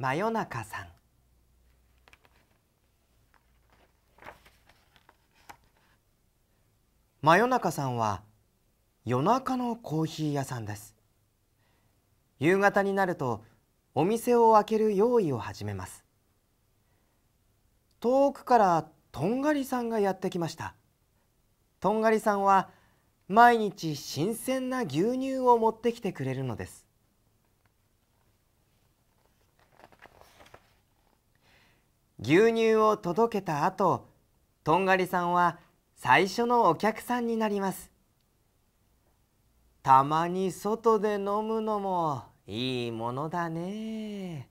真夜中さん。真夜中さんは夜中のコーヒー屋さんです。夕方になるとお店を開ける用意を始めます。遠くからとんがりさんがやってきました。とんがりさんは毎日新鮮な牛乳を持ってきてくれるのです。牛乳を届けた後とんがりさんは最初のお客さんになります。たまに外で飲むのもいいものだね。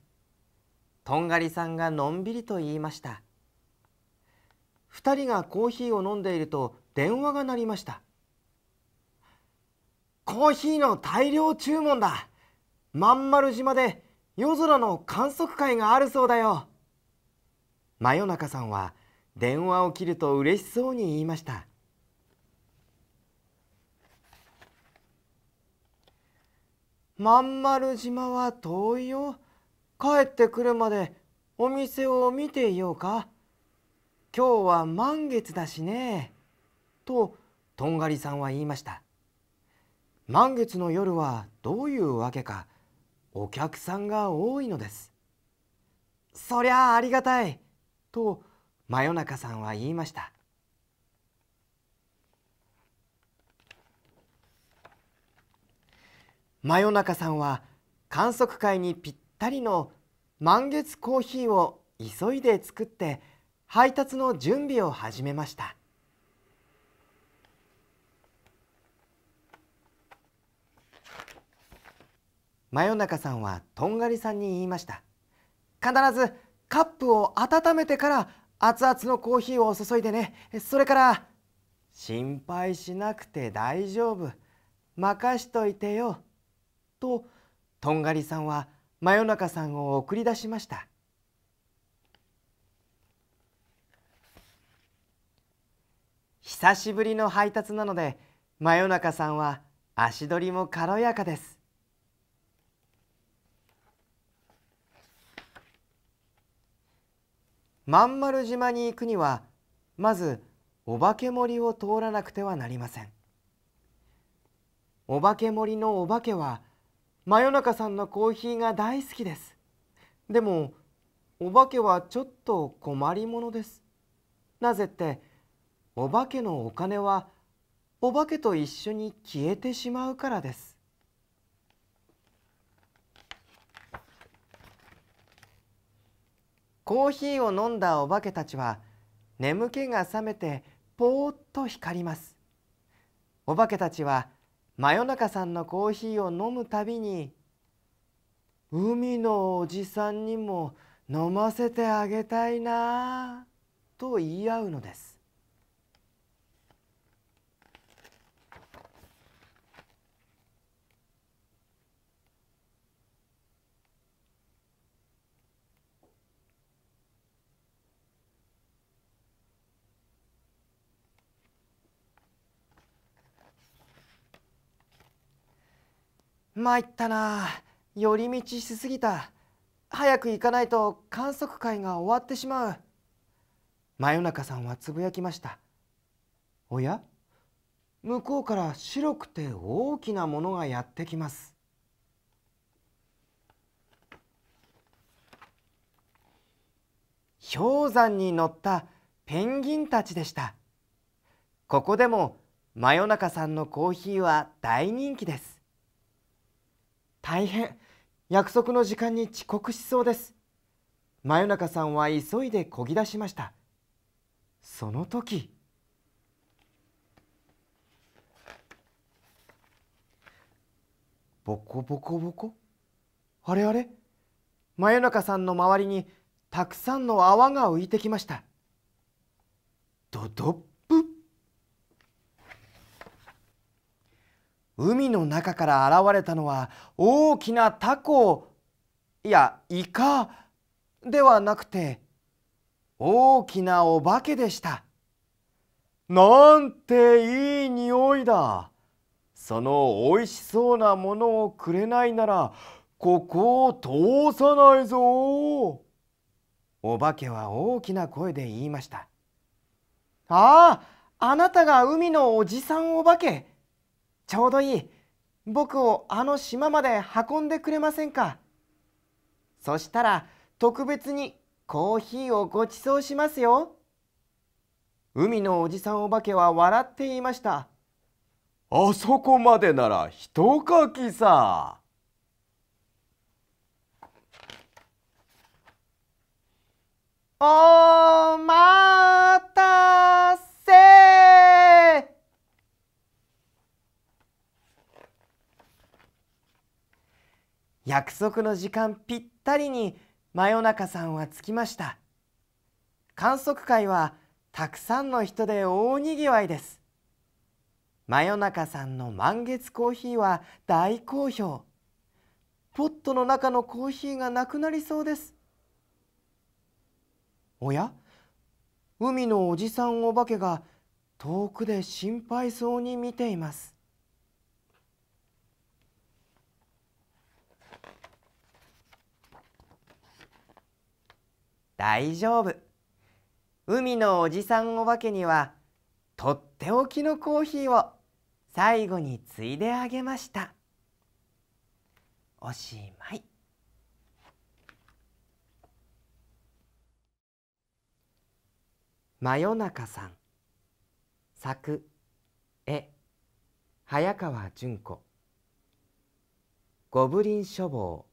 とんがりさんがのんびりと言いました。2人がコーヒーを飲んでいると電話が鳴りました。コーヒーの大量注文だ。まん丸島で夜空の観測会があるそうだよ。真夜中さんは電話を切ると嬉しそうに言いました。まん丸島は遠いよ。帰ってくるまでお店を見ていようか。今日は満月だしね。ととんがりさんは言いました。満月の夜はどういうわけか。お客さんが多いのです。そりゃあありがたい。と真夜中さんは言いました。真夜中さんは観測会にぴったりの満月コーヒーを急いで作って配達の準備を始めました。真夜中さんはとんがりさんに言いました。必ずカップを温めてから熱々のコーヒーを注いでね。それから心配しなくて大丈夫。任しといてよ。ととんがりさんは真夜中さんを送り出しました。久しぶりの配達なので真夜中さんは足取りも軽やかです。まん丸島に行くにはまずお化け森を通らなくてはなりません。お化け森のお化けは真夜中さんのコーヒーが大好きです。でもお化けはちょっと困りものです。なぜってお化けのお金はお化けと一緒に消えてしまうからです。コーヒーを飲んだお化けたちは眠気が覚めてぽーっと光ります。お化けたちは真夜中さんのコーヒーを飲むたびに「海のおじさんにも飲ませてあげたいな」と言い合うのです。参ったな。寄り道しすぎた。早く行かないと観測会が終わってしまう。真夜中さんはつぶやきました。おや？向こうから白くて大きなものがやってきます。氷山に乗ったペンギンたちでした。ここでも真夜中さんのコーヒーは大人気です。大変。約束の時間に遅刻しそうです。真夜中さんは急いでこぎ出しました。その時。ボコボコボコ？あれあれ？真夜中さんの周りにたくさんの泡が浮いてきました。ドドッ海の中から現れたのは大きなタコいやイカではなくて大きなお化けでした。なんていい匂いだ。そのおいしそうなものをくれないならここを通さないぞ。お化けは大きな声で言いました。あああなたが海のおじさんお化け。ちょうどいい。僕をあの島まで運んでくれませんか？そしたら特別にコーヒーをご馳走しますよ。海のおじさんお化けは笑って言いました。あそこまでなら一かきさ。おまたせ約束の時間ぴったりに真夜中さんは着きました。観測会はたくさんの人で大にぎわいです。真夜中さんの満月コーヒーは大好評。ポットの中のコーヒーがなくなりそうです。おや？海のおじさんお化けが遠くで心配そうに見ています。大丈夫。海のおじさんお化けにはとっておきのコーヒーを最後についであげました。おしまい。真夜中さん。作絵早川純子。ゴブリン書房。